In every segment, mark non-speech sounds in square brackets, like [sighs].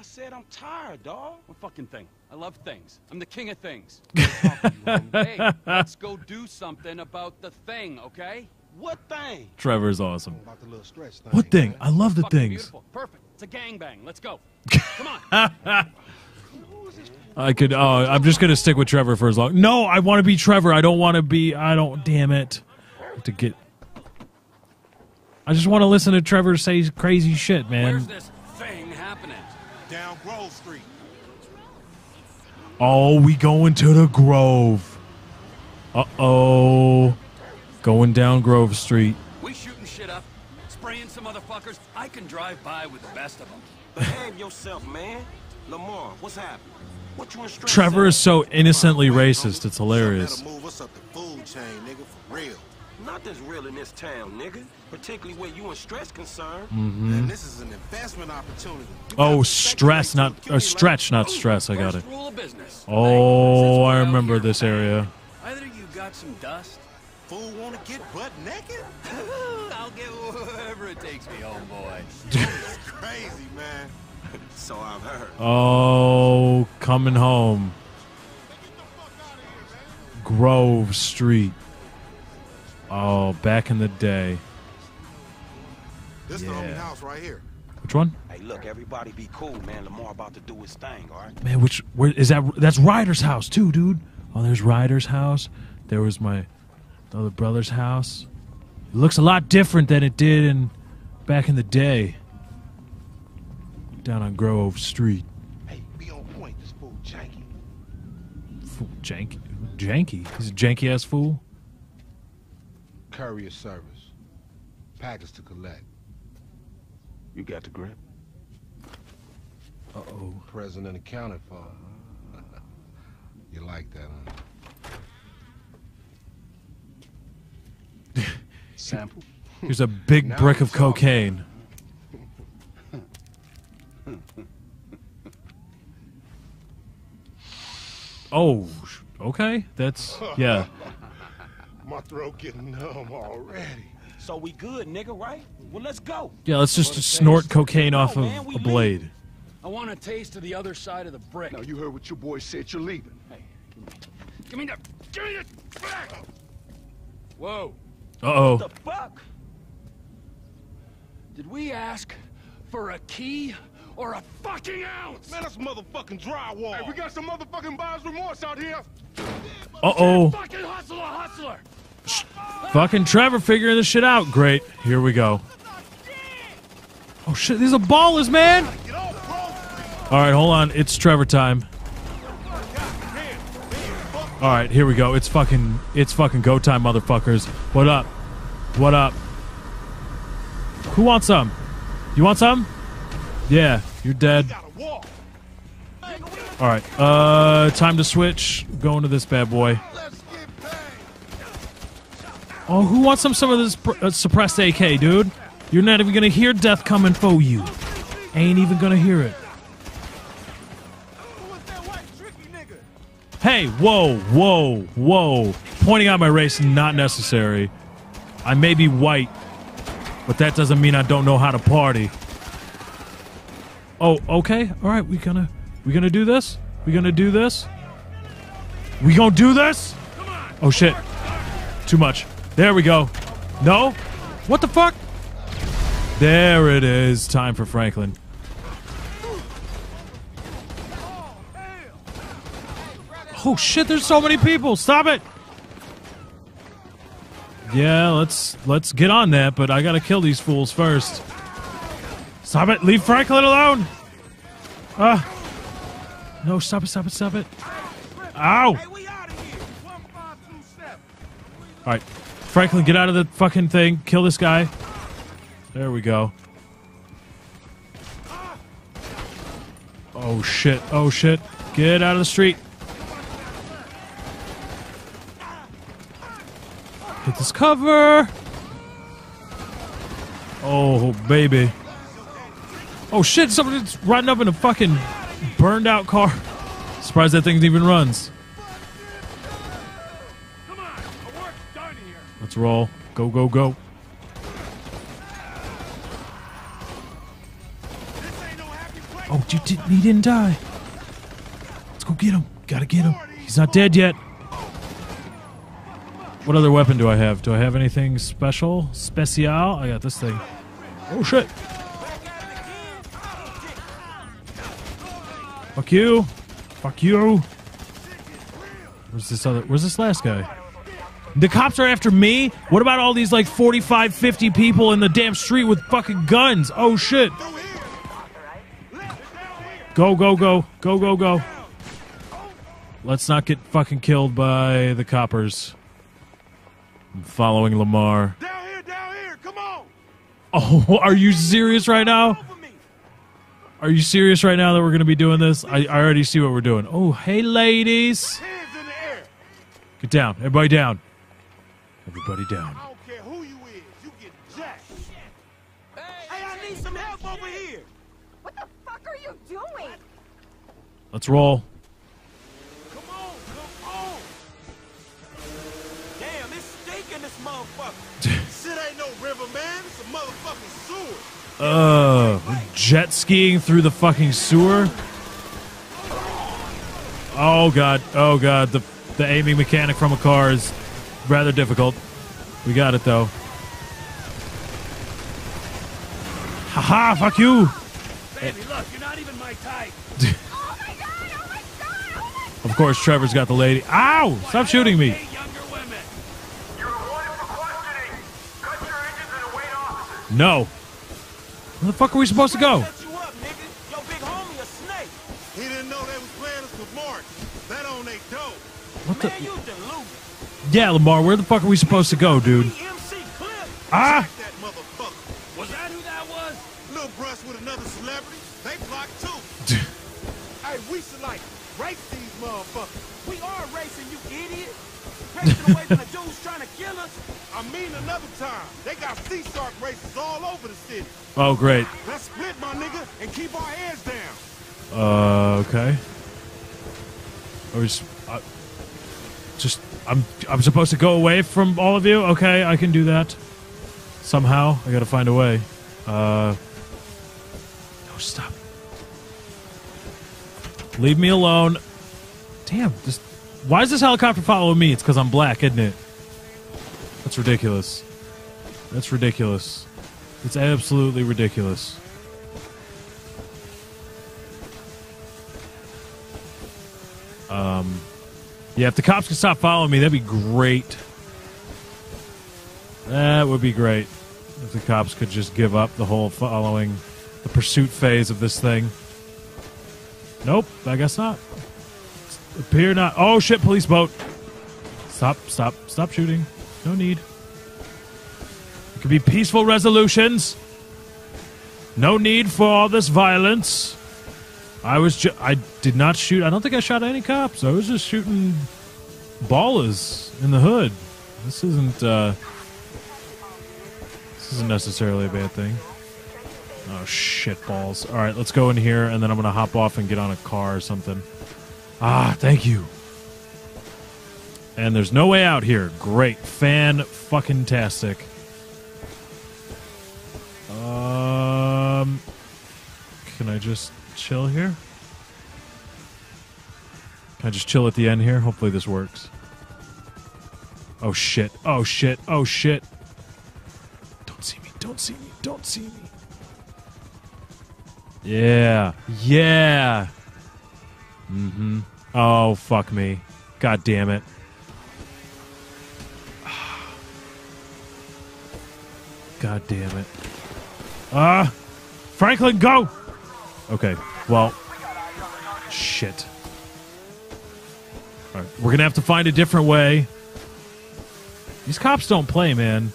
I said I'm tired, dog. What fucking thing? I love things. I'm the king of things. [laughs] hey, let's go do something about the thing, okay? What thing? Trevor's awesome. About the little stretch thing. What thing? I love the Fucking things. beautiful. Perfect. It's a gangbang. Let's go. Come on. [laughs] I could. Oh, I'm just gonna stick with Trevor for as long. No, I want to be Trevor. I don't want to be. I don't. Damn it. To get. I just want to listen to Trevor say crazy shit, Where's man. this thing happening? Down Grove Street. Oh, we going to the Grove. Uh oh. Going down Grove Street. We shooting shit up, spraying some motherfuckers. I can drive by with the best of them. Behave yourself, man. Lamar, what's happening? What you in Trevor is so innocently racist. It's hilarious. Move us up the food chain, nigga, for real. Nothing's real in this town, nigga. Particularly where you and stress concerned. And this is an investment opportunity. You Oh, stress, not to uh, stretch, not stress. I got it. rule of business. Oh, I remember this area. Either you got some dust, Fool wanna get butt naked? [laughs] I'll get wherever it takes me, homeboy. [laughs] It's crazy, man. [laughs] So I've heard. Oh, coming home. Grove Street. Oh, back in the day. This the homie house right here. Which one? Hey, look, everybody be cool, man. Lamar about to do his thing, all right? Man, which where is that? That's Ryder's house too, dude. Oh, there's Ryder's house. There was my other brother's house. It looks a lot different than it did in back in the day. Down on Grove Street. Hey, be on point. This fool janky. Fool, janky, janky. He's a janky ass fool. Courier service. Package to collect. You got the grip? Uh oh. Present and accounted for. [laughs] you like that, huh? [laughs] Sample? Here's a big Now brick of talking. cocaine. [laughs] Oh, okay. That's yeah. My throat getting numb already. So we good, nigga, right? Well, let's go. Yeah, let's just snort cocaine off of man, we a blade. I want a taste of the other side of the brick. Now you heard what your boy said. You're leaving. Hey, give me the, give me the back. Whoa! Uh oh. The fuck? Did we ask for a key or a fucking ounce? Man, that's motherfucking drywall. Hey, we got some motherfucking buyer's remorse out here. Uh oh. Fucking hustler, hustler! Fucking Trevor figuring this shit out. Great. Here we go. Oh shit, these are ballers, man. All right, hold on. It's Trevor time. All right, here we go. It's fucking it's fucking go time, motherfuckers. What up? What up? Who wants some? You want some? Yeah, you're dead. All right. Uh time to switch. Going to this bad boy. Oh, who wants some some of this uh, suppressed AK, dude? You're not even to hear death coming for you. Ain't even to hear it. Hey, whoa, whoa, whoa. Pointing out my race not necessary. I may be white, but that doesn't mean I don't know how to party. Oh, okay. All right, we gonna we gonna do this? We gonna do this? We gonna do this? Oh shit. Too much. There we go. No? What the fuck? There it is. Time for Franklin. Oh shit, there's so many people. Stop it. Yeah, let's let's get on that, but I got to kill these fools first. Stop it. Leave Franklin alone. Ah. no, stop it, stop it, stop it. Ow. Hey, we out of here. 1527. All right. Franklin, get out of the fucking thing. Kill this guy. There we go. Oh shit. Oh shit. Get out of the street. Hit this cover. Oh, baby. Oh shit, somebody's riding up in a fucking burned out car. [laughs] Surprised that thing even runs. Let's roll. Go, go, go. Oh, you did, he didn't die. Let's go get him. Gotta get him. He's not dead yet. What other weapon do I have? Do I have anything special? Special? I got this thing. Oh shit. Fuck you. Fuck you. Where's this other where's this last guy? The cops are after me? What about all these like 45, 50 people in the damn street with fucking guns? Oh shit. Go, go, go. Go, go, go. Let's not get fucking killed by the coppers. I'm following Lamar. Down here, down here, come on! Oh, [laughs] are you serious right now? Are you serious right now that we're going to be doing this? I, I already see what we're doing. Oh, hey, ladies. Hands in the air! Get down. Everybody down. Everybody down. I don't care who you is, you get jacked. Hey, I need some help over here! What the fuck are you doing? Let's roll. Come on, come on! Damn, it's stinking this motherfucker. [laughs] Shit ain't no river, man. It's a motherfucking sewer. Uh, jet skiing through the fucking sewer. Oh god. Oh god. The the aiming mechanic from a car is rather difficult. We got it though. Haha, fuck you. Baby, look, you're not even my type. [laughs] Oh my god! Oh my god! Oh my Of course Trevor's got the lady. Ow! Stop shooting me. Hey, younger women. You're wanted for questioning. Cut your engines and await officers. No. Where the fuck are we supposed to go? Set you up, nigga. Your big homie a snake. He didn't know they was playing us with Mark. That on they dope. What the? Man, you deluded. Yeah, Lamar, where the fuck are we supposed to go, dude? Ah! That motherfucker. Was that who that was? Little brush with another celebrity. They blocked too. hey, we should like race these motherfuckers. We are racing, you idiot. [laughs] Racing away from the dudes trying to kill us. I mean another time. They got sea shark races all over the city. Oh, great. Let's split, my nigga, and keep our heads down. Uh, okay. I was uh, just I'm I'm supposed to go away from all of you. Okay, I can do that. Somehow, I got to find a way. Uh, no, stop. Leave me alone. Damn, this. Why is this helicopter following me? It's because I'm black, isn't it? That's ridiculous. That's ridiculous. It's absolutely ridiculous. Um, yeah, if the cops could stop following me, that'd be great. That would be great. If the cops could just give up the whole following, the pursuit phase of this thing. Nope, I guess not. Appear not. Oh shit, police boat. Stop, stop, stop shooting. No need. It could be peaceful resolutions. No need for all this violence. I was ju- I did not shoot. I don't think I shot any cops. I was just shooting ballers in the hood. This isn't uh this isn't necessarily a bad thing. Oh shit balls. All right, let's go in here and then I'm going to hop off and get on a car or something. Ah, thank you. And there's no way out here. Great. Fan fucking tastic. Um can I just chill here? Can I just chill at the end here? Hopefully this works. Oh shit. Oh shit. Oh shit. Don't see me. Don't see me. Don't see me. Yeah. Yeah. Mm hmm. Oh fuck me. God damn it. [sighs] God damn it. Ah. Franklin, go. Okay. Well, shit. All right, we're gonna have to find a different way. These cops don't play, man.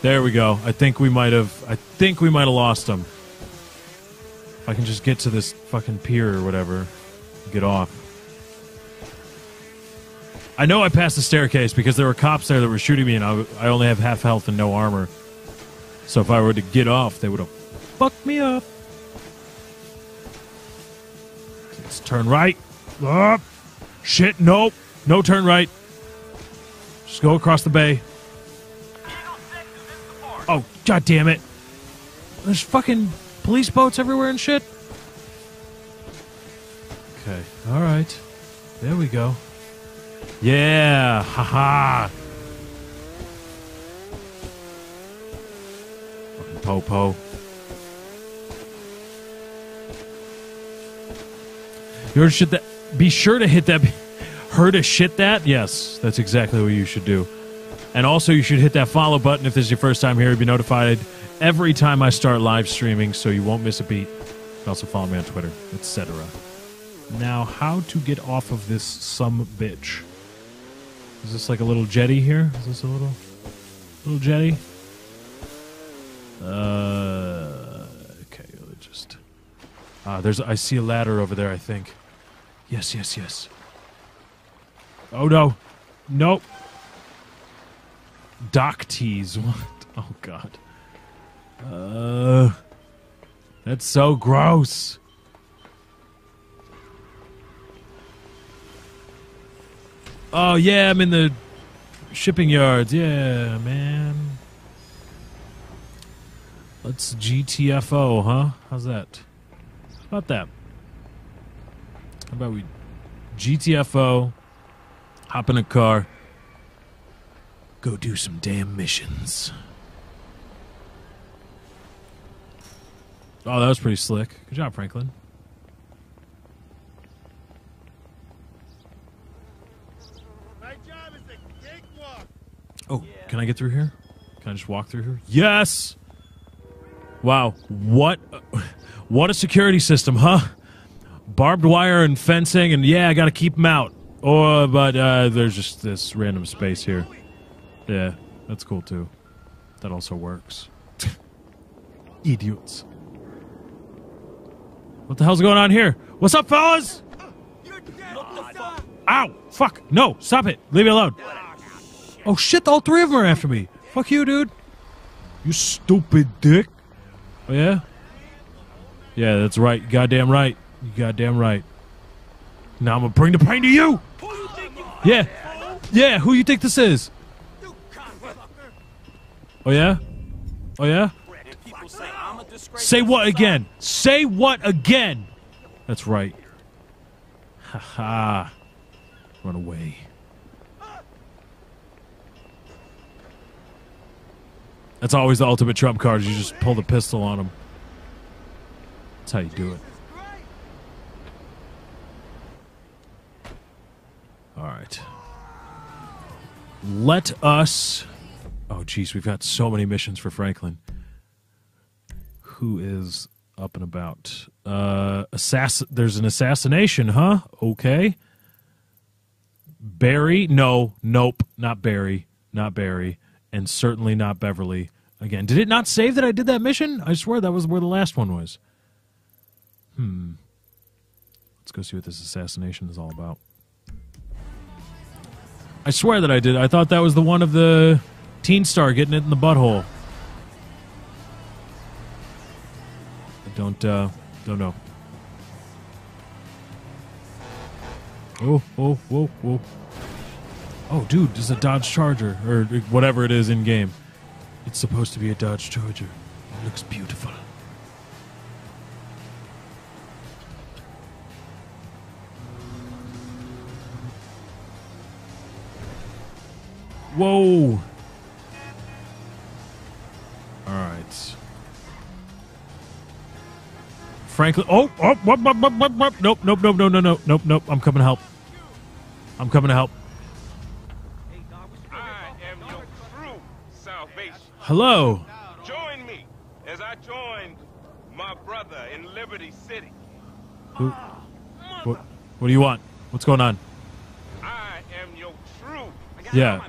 There we go. I think we might have. I think we might have lost them. If I can just get to this fucking pier or whatever, get off. I know I passed the staircase because there were cops there that were shooting me, and I, I only have half health and no armor. So if I were to get off, they would have fucked me up. Let's turn right. Oh, Shit, nope. No turn right. Just go across the bay. Oh, god damn it. There's fucking police boats everywhere and shit. Okay, all right. There we go. Yeah, haha. Popo. You shit that. Be sure to hit that. [laughs] Her to shit that? Yes, that's exactly what you should do. And also, you should hit that follow button if this is your first time here. You'll be notified every time I start live streaming, so you won't miss a beat. Also follow me on Twitter, etc. Now, how to get off of this some bitch? Is this like a little jetty here? Is this a little little jetty? Uh, okay, let me just. Ah, there's. I see a ladder over there. I think. Yes, yes, yes. Oh no, nope. Dock tease. [laughs] What? Oh god. Uh, that's so gross. Oh yeah, I'm in the shipping yards. Yeah, man. Let's GTFO, huh? How's that? How about that? How about we GTFO, hop in a car, go do some damn missions. Oh, that was pretty slick. Good job, Franklin. My job is a cakewalk. Oh, can I get through here? Can I just walk through here? Yes. Wow, what, what a security system, huh? Barbed wire and fencing, and yeah, I got to keep them out. Or, but uh, there's just this random space here. Yeah, that's cool too. That also works. [laughs] Idiots. What the hell's going on here? What's up, fellas? Ow! Fuck! No! Stop it! Leave me alone. Oh shit! All three of them are after me. Fuck you, dude. You stupid dick. Oh yeah. Yeah, that's right. Goddamn right. Goddamn right. Now I'm gonna bring the pain to you. Yeah. Yeah. Who you think this is? Oh yeah. Oh yeah. Say what again? Say what again? That's right. Ha ha. Run away. That's always the ultimate trump card. You just pull the pistol on them. That's how you do it. All right. Let us. Oh, jeez, we've got so many missions for Franklin. Who is up and about? Uh, assass. There's an assassination, huh? Okay. Barry? No, nope, not Barry, not Barry, and certainly not Beverly. Again, did it not save that I did that mission? I swear that was where the last one was. Hmm. Let's go see what this assassination is all about. I swear that I did. I thought that was the one of the Teen Star getting it in the butthole. I don't uh don't know. Oh, oh, whoa, whoa. Oh, dude, this is a Dodge Charger, or whatever it is in game. It's supposed to be a Dodge Charger. It looks beautiful. Whoa. All right. Franklin. Oh, oh, whoop, whoop, whoop, whoop. Nope, nope, nope, no, no, no, nope, nope. I'm coming to help. I'm coming to help. I am your true salvation. Hello. Join me as I join my brother in Liberty City. Who, what, what do you want? What's going on? I am your true Yeah.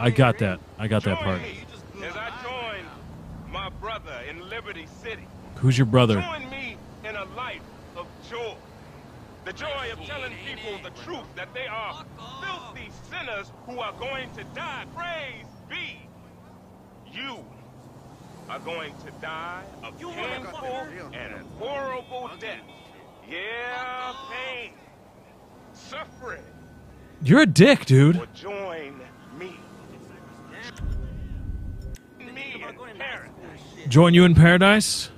I got that. I got that part. as I join my brother in Liberty City. Who's your brother? Join me in a life of joy. The joy of telling people the truth that they are filthy sinners who are going to die. Praise be. You are going to die a painful and a horrible death. Yeah, pain, suffering, You're a dick, dude. or join me. Me in paradise. Join you in paradise?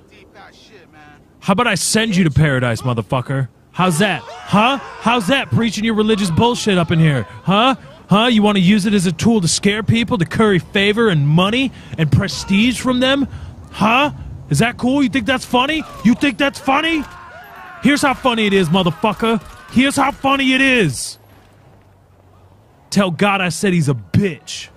How about I send you to paradise, motherfucker? How's that? Huh? How's that? Preaching your religious bullshit up in here? Huh? Huh? You want to use it as a tool to scare people, to curry favor and money and prestige from them? Huh? Is that cool? You think that's funny? You think that's funny? Here's how funny it is, motherfucker. Here's how funny it is. Tell God I said he's a bitch.